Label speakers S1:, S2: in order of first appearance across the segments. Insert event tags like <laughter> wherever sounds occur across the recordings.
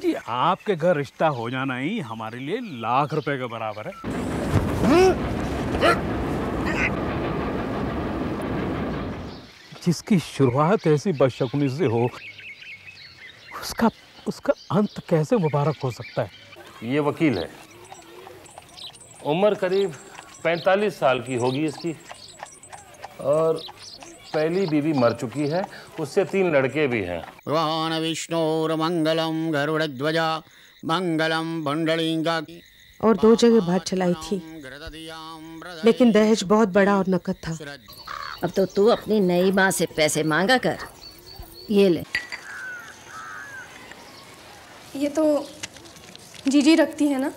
S1: जी, आपके घर रिश्ता हो जाना ही हमारे लिए लाख रुपए के बराबर है। जिसकी शुरुआत ऐसी बदशकुनी से हो, उसका उसका अंत कैसे मुबारक हो सकता है?
S2: ये वकील है। उम्र करीब 45 साल की होगी इसकी। और पहली बीवी मर चुकी है उससे तीन लड़के भी हैं।
S3: भगवान विष्णुर्मंगलम गरुड़ध्वजा मंगलम भंडलिंगा
S4: और दो जगह बात चलाई थी लेकिन दहेज बहुत बड़ा और नकद था।
S5: अब तो तू अपनी नई माँ से पैसे मांगा कर। ये ले।
S6: ये तो जीजी रखती है ना?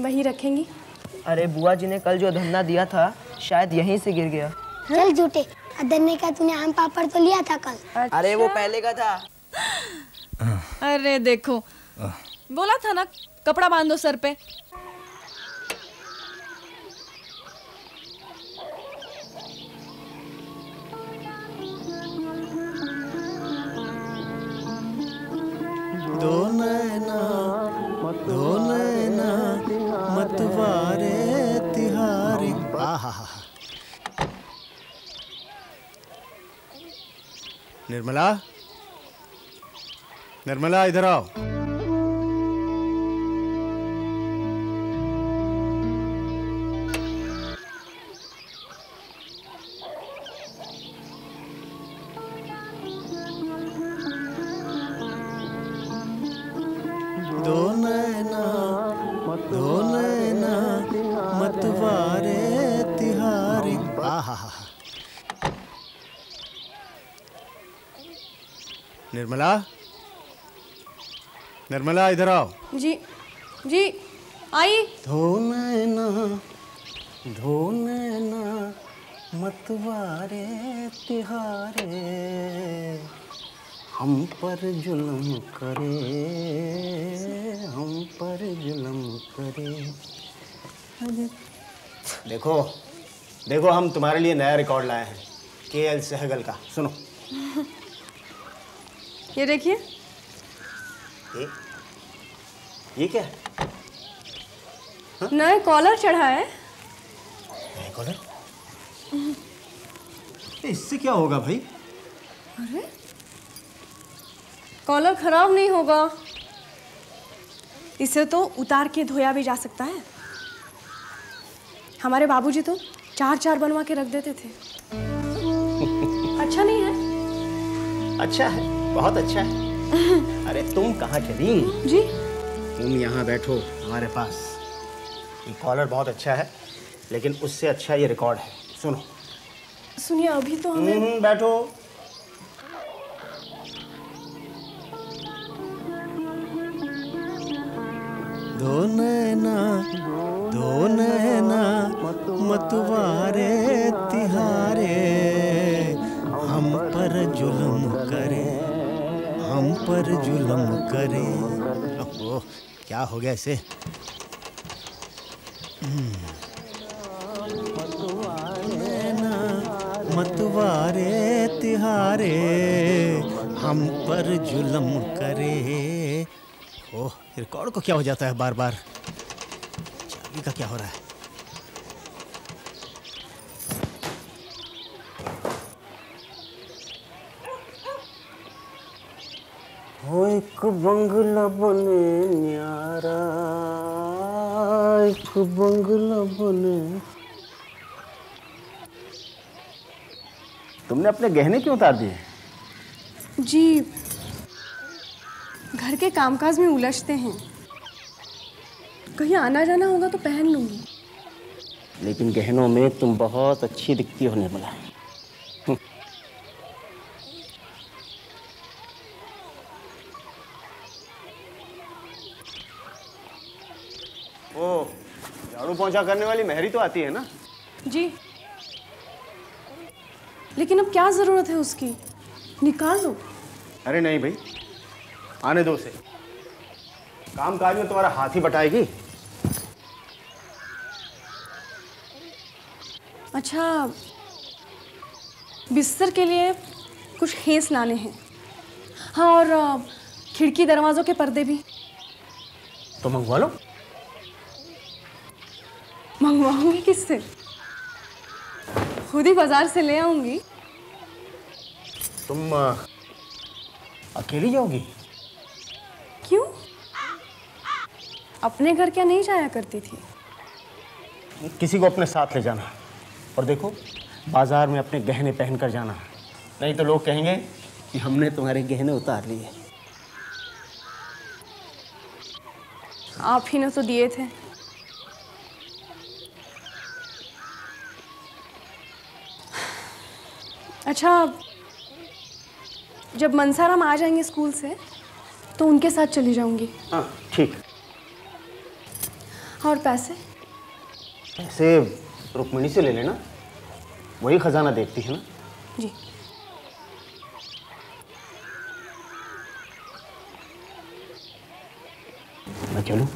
S6: वही रखेंगी।
S7: अरे बुआ जी ने कल जो धंधा दिया था शायद यहीं से गिर गया।
S8: चल झूठे अदर ने कहा तूने आम पापड़ तो लिया था कल। अच्छा?
S7: अरे वो पहले का था।
S9: अरे देखो। बोला था ना कपड़ा बांधो सर पे।
S3: निर्मला? निर्मला इधर आओ। निर्मला? निर्मला इधर आओ।
S6: जी जी आई
S3: धो नैना धो नैना मतवारे तिहारे हम पर जुल्म करे हम पर जुल्म करे। देखो देखो हम तुम्हारे लिए नया रिकॉर्ड लाए हैं के एल सहगल का सुनो। <laughs>
S6: ये देखिए।
S3: ये? ये क्या? है
S6: नए कॉलर चढ़ा है।
S3: नया कॉलर इससे क्या होगा भाई?
S6: अरे कॉलर खराब नहीं होगा। इसे तो उतार के धोया भी जा सकता है। हमारे बाबूजी तो चार चार बनवा के रख देते थे। <laughs> अच्छा नहीं है?
S3: अच्छा है। बहुत अच्छा है। <laughs> अरे तुम कहाँ चली?
S6: जी।
S3: तुम यहाँ बैठो हमारे पास। ये कॉलर बहुत अच्छा है लेकिन उससे अच्छा ये रिकॉर्ड है। सुनो।
S6: सुनिए अभी तो हमें
S3: हम्म, बैठो। दो नैना दो नैना मतवारे तिहारे हम पर जुल्म करे। हम पर जुल्म करे। ओह, क्या हो गया इसे? नैना मतवारे तिहारे, हम पर जुलम करे। ओह रिकॉर्ड को क्या हो जाता है बार बार चाबी का क्या हो रहा है हो एक बंगला बने न्यारा एक बंगला बने। तुमने अपने गहने क्यों उतार दिए?
S6: जी घर के कामकाज में उलझते हैं। कहीं आना जाना होगा तो पहन लूँगी।
S3: लेकिन गहनों में तुम बहुत अच्छी दिखती हो। निर्मला ओ झाड़ू पोंछा करने वाली मेहरी तो आती है ना?
S6: जी। लेकिन अब क्या ज़रूरत है उसकी? निकाल दो।
S3: अरे नहीं भाई आने दो उसे। काम काज में तुम्हारा हाथ ही बटाएगी।
S6: अच्छा बिस्तर के लिए कुछ खेस लाने हैं। हाँ और खिड़की दरवाजों के पर्दे भी।
S3: तो मंगवा लो।
S6: मंगवाऊँगी किससे? खुद ही बाज़ार से ले आऊँगी।
S3: तुम अ, अकेली जाओगी?
S6: क्यों? अपने घर क्या नहीं जाया करती थी?
S3: किसी को अपने साथ ले जाना। और देखो बाज़ार में अपने गहने पहन कर जाना। नहीं तो लोग कहेंगे कि हमने तुम्हारे गहने उतार लिए।
S6: आप ही ने तो दिए थे। अच्छा जब मनसाराम आ जाएँगे स्कूल से तो उनके साथ चली जाऊँगी।
S3: हाँ ठीक।
S6: और पैसे?
S3: पैसे रुक्मिणी से ले लेना। वही खजाना देखती है ना।
S6: जी।
S3: मैं चलूँ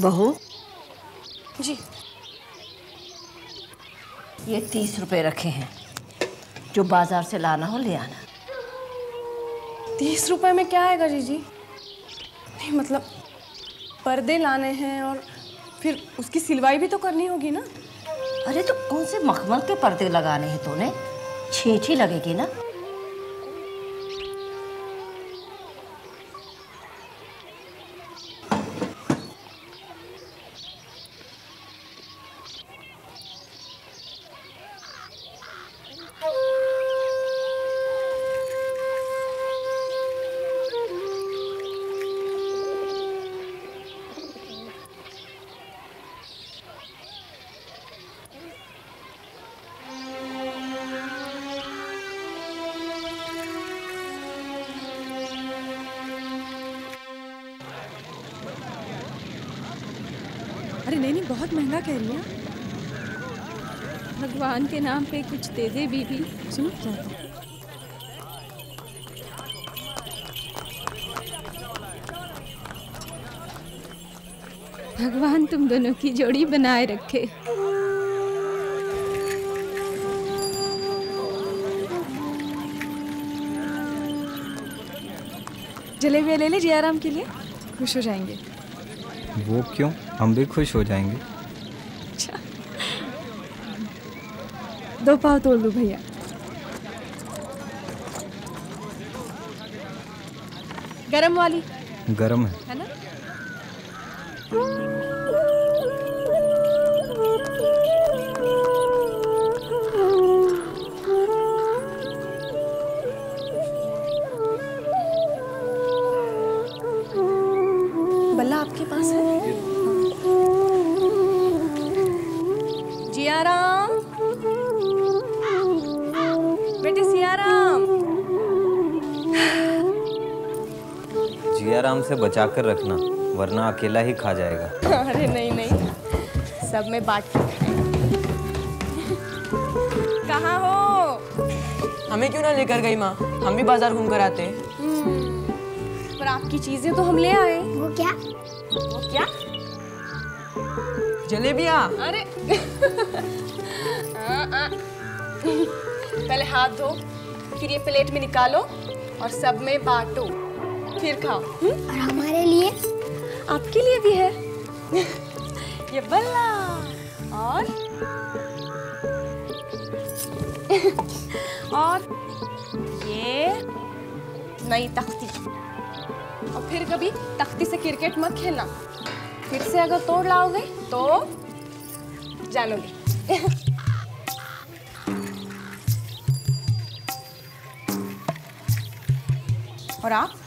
S5: बहू?
S6: जी।
S5: ये तीस रुपए रखे हैं जो बाज़ार से लाना हो ले आना।
S6: तीस रुपए में क्या आएगा जीजी? नहीं मतलब पर्दे लाने हैं और फिर उसकी सिलवाई भी तो करनी होगी ना?
S5: अरे तो कौन से मखमल के पर्दे लगाने हैं तूने? छींची लगेगी ना?
S9: बहुत महँगा कह रही है भगवान के नाम पे कुछ दे दे बीबी। सुनो क्या भगवान तुम दोनों की जोड़ी बनाए रखे। जलेबियाँ ले ले जयाराम के लिए खुश हो जाएँगे।
S10: वो क्यों? हम भी खुश हो जाएँगे।
S9: दो पाव तोड़ दो भैया। गरम वाली।
S10: गरम है।
S9: है ना?
S6: जियाराम
S10: से बचा कर रखना वरना अकेला ही खा जाएगा।
S6: अरे नहीं नहीं सब में बांट कहाँ हो?
S7: हमें क्यों ना लेकर गई माँ? हम भी बाज़ार घूम कर आते
S6: पर आपकी चीज़ें तो हम ले आए।
S8: वो क्या?
S6: वो क्या?
S7: जलेबियाँ।
S6: अरे आ, आ। पहले हाथ धो फिर ये प्लेट में निकालो और सब में बांटो। फिर खाओ। हम्म?
S8: और हमारे लिए?
S6: आपके लिए भी है। <laughs> ये बल्ला। और? <laughs> और ये नई तख्ती। और फिर कभी तख्ती से क्रिकेट मत खेलना। फिर से अगर तोड़ लाओगे तो जानोगे। <laughs> और आप?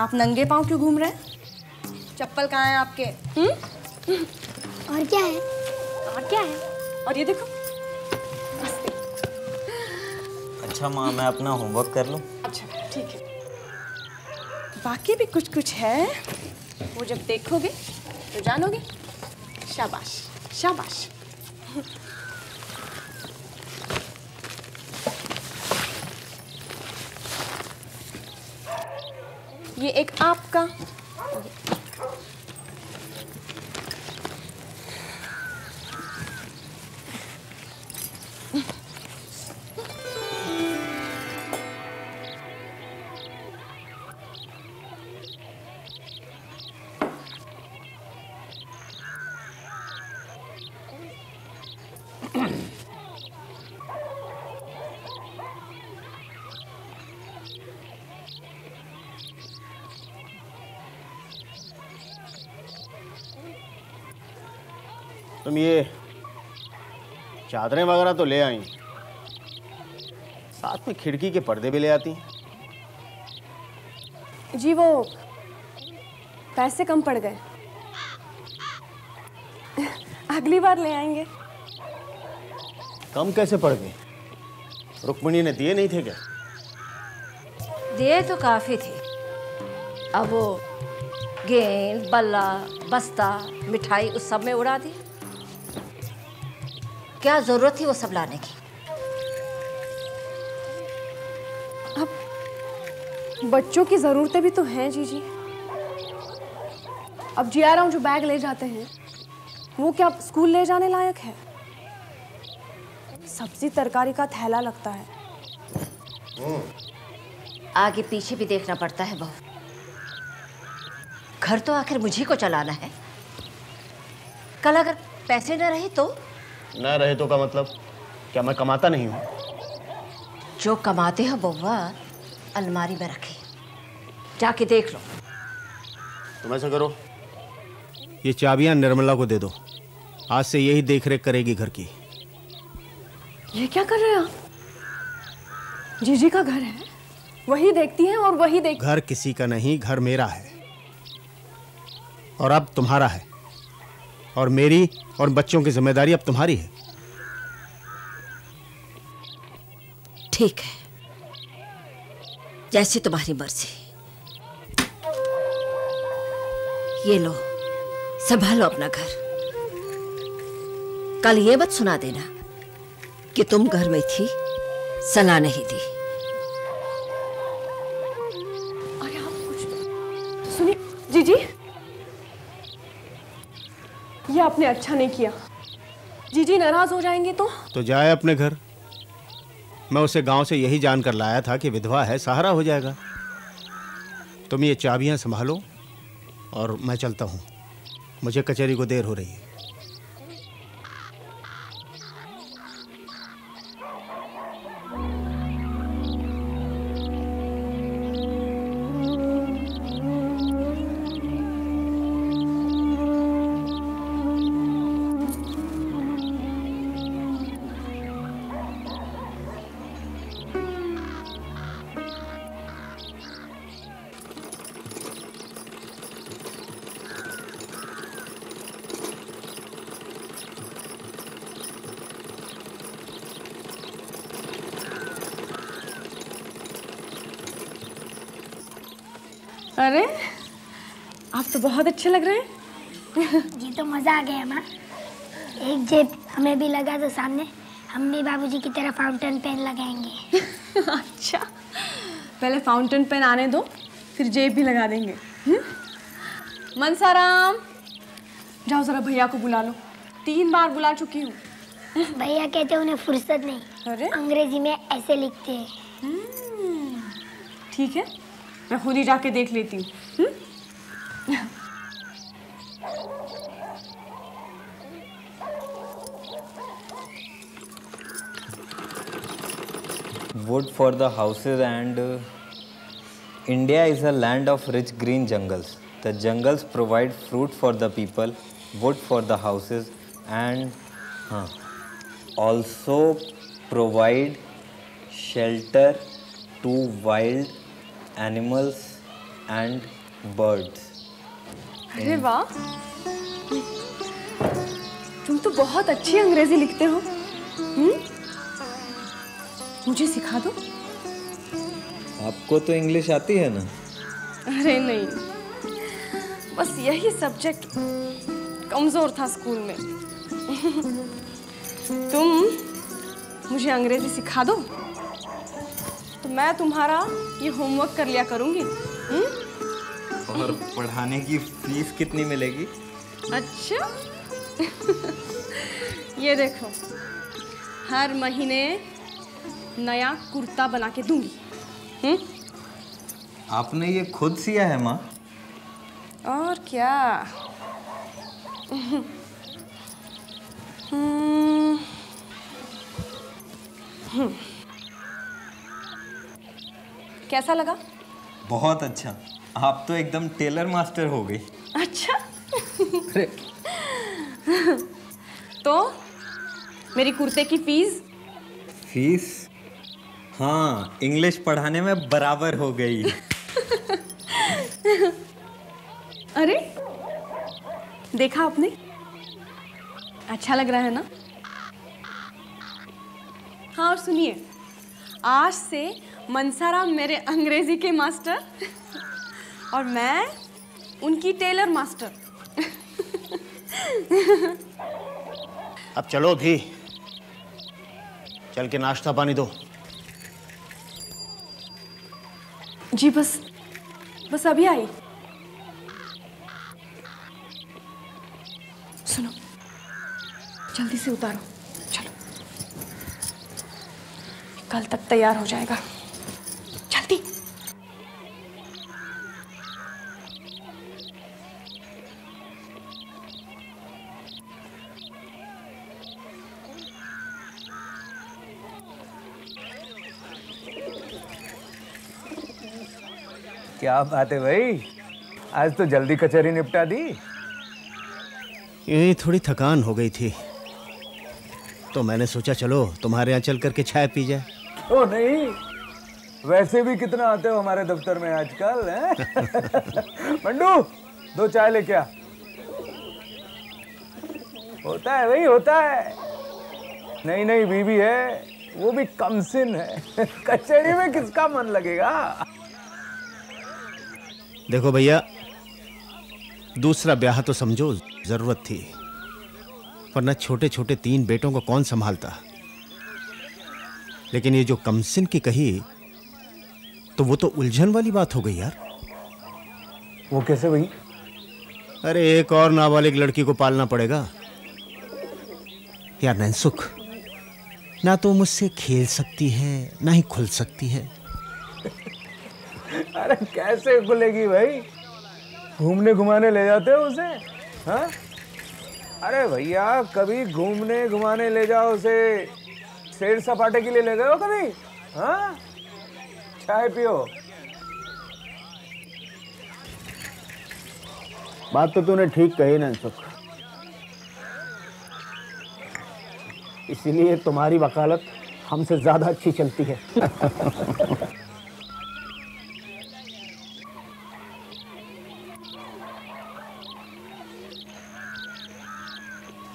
S6: आप नंगे पाँव क्यों घूम रहे हैं? चप्पल कहाँ है आपके? हम्म?
S8: और क्या है?
S6: और क्या है? और ये देखो।
S10: अच्छा माँ मैं अपना होमवर्क कर लूँ?
S6: अच्छा ठीक है। बाकी भी कुछ कुछ है। वो जब देखोगे तो जानोगे। शाबाश शाबाश। ये एक आपका
S3: तुम ये चादरें वगैरह तो ले आई। साथ में खिड़की के पर्दे भी ले आती
S6: जी वो पैसे कम पड़ गए। अगली बार ले आएँगे।
S3: कम कैसे पड़ गए? रुक्मिणी ने दिए नहीं थे क्या?
S5: दिए तो काफ़ी थे। अब वो गेंद बल्ला बस्ता मिठाई उस सब में उड़ा दी। क्या ज़रूरत थी वो सब लाने की?
S6: अब बच्चों की ज़रूरतें भी तो हैं जीजी। अब जी आ रहा हूँ जो बैग ले जाते हैं वो क्या स्कूल ले जाने लायक है? सब्ज़ी तरकारी का थैला लगता है।
S5: आगे पीछे भी देखना पड़ता है बहू। घर तो आखिर मुझे को चलाना है। कल अगर पैसे न रहे तो
S3: न रहे तो का मतलब? क्या मैं कमाता नहीं हूँ?
S5: जो कमाते हैं बउआ अलमारी में रखे। जाके देख लो।
S3: तुम ऐसा करो। ये चाबियाँ निर्मला को दे दो। आज से यही देख रेख करेगी घर की।
S6: ये क्या कर रहे हैं आप? जीजी का घर है। वही देखती हैं और वही देख
S3: घर किसी का नहीं घर मेरा है। और अब तुम्हारा है। और मेरी और बच्चों की ज़िम्मेदारी अब तुम्हारी है।
S5: ठीक है। जैसी तुम्हारी मर्ज़ी। ये लो, संभालो अपना घर। कल ये मत सुना देना कि तुम घर में थी, सलाह नहीं दी।
S6: आपने अच्छा नहीं किया। जीजी नाराज़ हो जाएँगे तो?
S3: तो जाए अपने घर। मैं उसे गाँव से यही जानकर लाया था कि विधवा है, सहारा हो जाएगा। तुम ये चाबियाँ संभालो और मैं चलता हूँ। मुझे कचहरी को देर हो रही है।
S6: अरे आप तो बहुत अच्छे लग रहे हैं।
S8: जी तो मज़ा आ गया माँ। एक जेब हमें भी लगा दो सामने हम भी बाबूजी की तरह फाउंटेन पेन लगाएँगे। <laughs>
S6: अच्छा पहले फाउंटेन पेन आने दो फिर जेब भी लगा देंगे। हम्म? मनसाराम जाओ जरा भैया को बुला लो। तीन बार बुला चुकी हूँ।
S8: भैया कहते हैं उन्हें फुर्सत नहीं।
S6: अरे।
S8: अंग्रेज़ी में ऐसे लिखते हैं।
S6: ठीक है। मैं खुद ही जाके देख लेती हूँ।
S10: Wood for the houses and India is a land of rich green jungles the jungles provide fruit for the people wood for the houses and हाँ also provide shelter to wild animals and birds.
S6: अरे वाह। तुम तो बहुत अच्छी अंग्रेज़ी लिखते हो। हम्म? मुझे सिखा दो।
S10: आपको तो इंग्लिश आती है ना?
S6: अरे नहीं। बस यही सब्जेक्ट कमज़ोर था स्कूल में। <laughs> तुम मुझे अंग्रेज़ी सिखा दो? तो मैं तुम्हारा ये होमवर्क कर लिया करूँगी। हम्म?
S10: और पढ़ाने की फ़ीस कितनी मिलेगी?
S6: अच्छा। ये देखो हर महीने नया कुर्ता बना के दूँगी। हम्म?
S10: आपने ये खुद सिया है माँ।
S6: और क्या? हम्म, हम्म। कैसा लगा?
S10: बहुत अच्छा। आप तो एकदम टेलर मास्टर हो गई।
S6: अच्छा। तो मेरी कुर्ते की फ़ीस
S10: फ़ीस हाँ इंग्लिश पढ़ाने में बराबर हो गई।
S6: अरे देखा आपने? अच्छा लग रहा है ना? हाँ और सुनिए आज से मनसाराम मेरे अंग्रेज़ी के मास्टर और मैं उनकी टेलर मास्टर।
S3: अब चलो भी। चल के नाश्ता पानी दो।
S6: जी बस बस अभी आई। सुनो जल्दी से उतारो। चलो। कल तक तैयार हो जाएगा जल्दी
S11: क्या बात है भाई? आज तो जल्दी कचहरी निपटा दी।
S3: ये थोड़ी थकान हो गई थी। तो मैंने सोचा चलो तुम्हारे यहाँ चल करके चाय पी जाए।
S11: ओ नहीं। वैसे भी कितना आते हो हमारे दफ्तर में आजकल हैं? <laughs> मंडू दो चाय लेके आ। होता है भाई होता है। नहीं नहीं बीबी है। वो भी कमसिन है। <laughs> कचहरी में किसका मन लगेगा?
S3: देखो भैया दूसरा ब्याह तो समझो ज़रूरत थी वरना छोटे छोटे तीन बेटों को कौन संभालता? लेकिन ये जो कमसिन की कही तो वो तो उलझन वाली बात हो गई यार।
S11: वो कैसे भाई?
S3: अरे एक और नाबालिग लड़की को पालना पड़ेगा। यार नैनसुख ना तो मुझसे खेल सकती है ना ही खुल सकती है।
S11: अरे कैसे खुलेगी भाई? घूमने घुमाने ले जाते हो उसे? हाँ? अरे भैया, कभी घूमने घुमाने ले जाओ उसे। शेर सपाटे के लिए ले गए हो कभी? हाँ? चाय पियो। बात तो तूने ठीक कही ना सुख इसीलिए तुम्हारी वकालत हमसे ज़्यादा अच्छी चलती है। <laughs>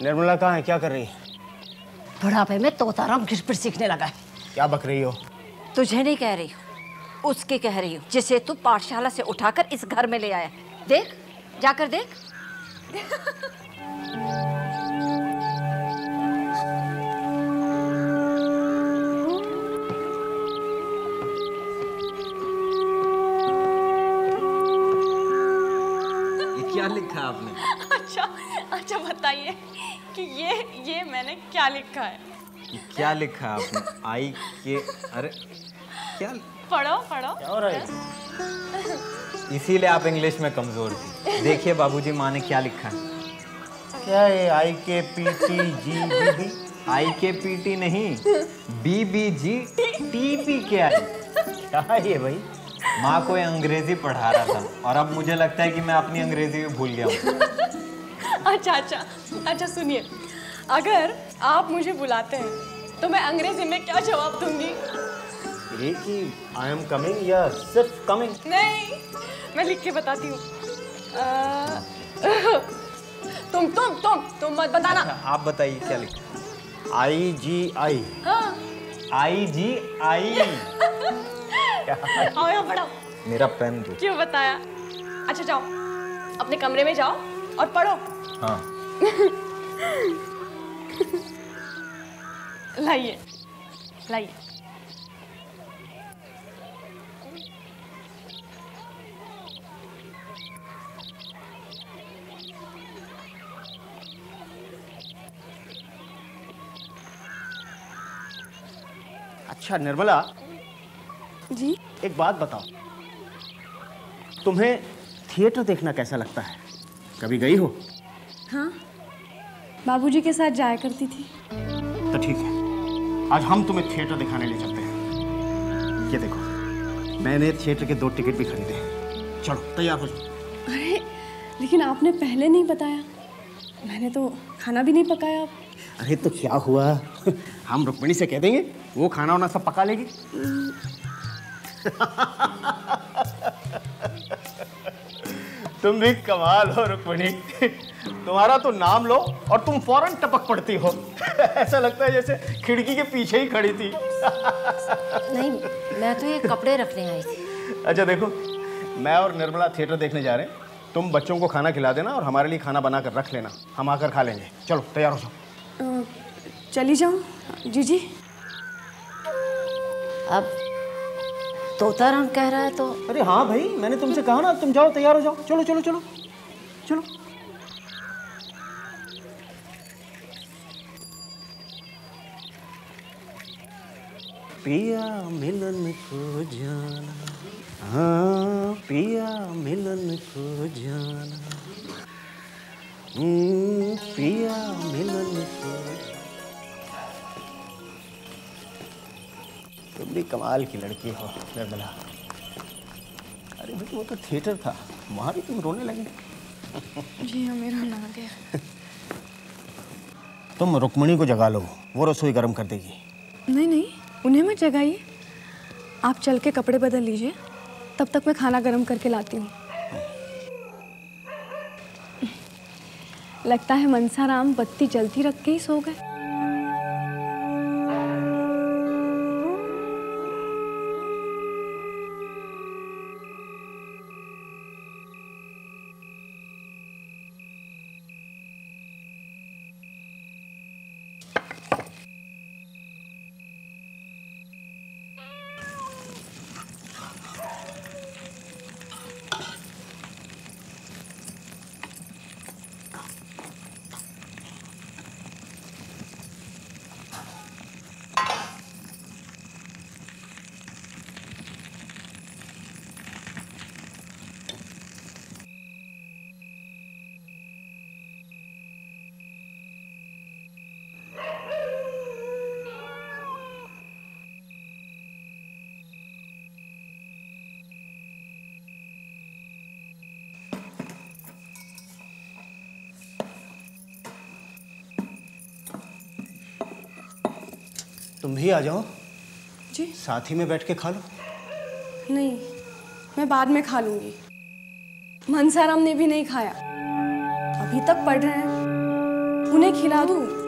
S11: निर्मला कहाँ है? क्या कर रही है?
S5: बुढ़ापे में तोताराम पर सीखने लगा है।
S3: क्या बक रही हो?
S5: तुझे नहीं कह रही हूँ उसके कह रही हूँ जिसे तू पाठशाला से उठाकर इस घर में ले आया। देख जाकर देख।
S6: बताइए कि ये ये मैंने क्या लिखा है?
S10: क्या लिखा आपने? आई के अरे क्या
S6: पढ़ो पढ़ो।
S10: क्या हो रहा है? इसीलिए आप इंग्लिश में कमज़ोर थी। देखिए बाबूजी माँ ने क्या लिखा है।
S3: क्या है I K P T G B B?
S10: I K P T नहीं B B G T P क्या है
S3: क्या है ये भाई?
S10: माँ को अंग्रेज़ी पढ़ा रहा था और अब मुझे लगता है कि मैं अपनी अंग्रेज़ी भी भूल गया हूँ।
S6: अच्छा अच्छा अच्छा सुनिए। अगर आप मुझे बुलाते हैं तो मैं अंग्रेज़ी में क्या जवाब दूँगी?
S3: ये कि आई एम कमिंग या सिर्फ़ कमिंग
S6: नहीं मैं लिख के बताती हूँ। तुम तुम तुम तुम मत बताना।
S3: आप बताइए क्या लिखा? आई जी आई
S6: हाँ।
S3: आई जी आई
S6: आओ यहाँ पढ़ो
S3: मेरा पेन दो।
S6: क्यों बताया? अच्छा जाओ। अपने कमरे में जाओ। और पढ़ो।
S3: हाँ। <laughs>
S6: लाइए। लाइए।
S3: अच्छा निर्मला।
S6: जी?
S3: एक बात बताओ। तुम्हें थिएटर देखना कैसा लगता है? कभी गई हो?
S6: हाँ। बाबूजी के साथ जाया करती थी।
S3: तो ठीक है। आज हम तुम्हें थिएटर दिखाने ले चलते हैं। ये देखो मैंने थिएटर के दो टिकट भी खरीदे हैं। चलो तैयार हो जाओ।
S6: अरे लेकिन आपने पहले नहीं बताया। मैंने तो खाना भी नहीं पकाया।
S3: अरे तो क्या हुआ? हम रुक्मिणी से कह देंगे वो खाना वाना सब पका लेगी। तुम भी कमाल हो रुक्मिणी। तुम्हारा तो नाम लो और तुम फ़ौरन टपक पड़ती हो। ऐसा लगता है जैसे खिड़की के पीछे ही खड़ी थी।
S5: नहीं मैं तो ये कपड़े रखने आई थी।
S3: अच्छा देखो मैं और निर्मला थिएटर देखने जा रहे हैं। तुम बच्चों को खाना खिला देना और हमारे लिए खाना बना कर रख लेना। हम आकर खा लेंगे। चलो तैयार हो जाओ।
S6: चली जाऊँ? जी जी।
S5: अब तोता रंग कह रहा है तो।
S3: अरे हाँ भाई मैंने तुमसे कहा ना तुम जाओ तैयार हो जाओ। चलो चलो चलो। चलो। पिया मिलन को जाना। हाँ पिया मिलन को जाना। हम्म, पिया मिलन को भी कमाल की लड़की हो निर्मला। अरे भाई वो तो थिएटर था वहाँ भी तुम रोने लगे।
S6: जी हाँ मेरा ना गया।
S3: तुम रुक्मणी को जगा लो वो रसोई गर्म कर देगी।
S6: नहीं नहीं उन्हें मत जगाइए। आप चल के कपड़े बदल लीजिए तब तक मैं खाना गर्म करके लाती हूँ। लगता है मनसाराम बत्ती जलती रख के ही सो गए।
S3: तुम भी आ जाओ।
S6: जी।
S3: साथ ही में बैठ के खा लो।
S6: नहीं मैं बाद में खा लूँगी। मनसाराम ने भी नहीं खाया। अभी तक पढ़ रहे हैं। उन्हें खिला दूँ?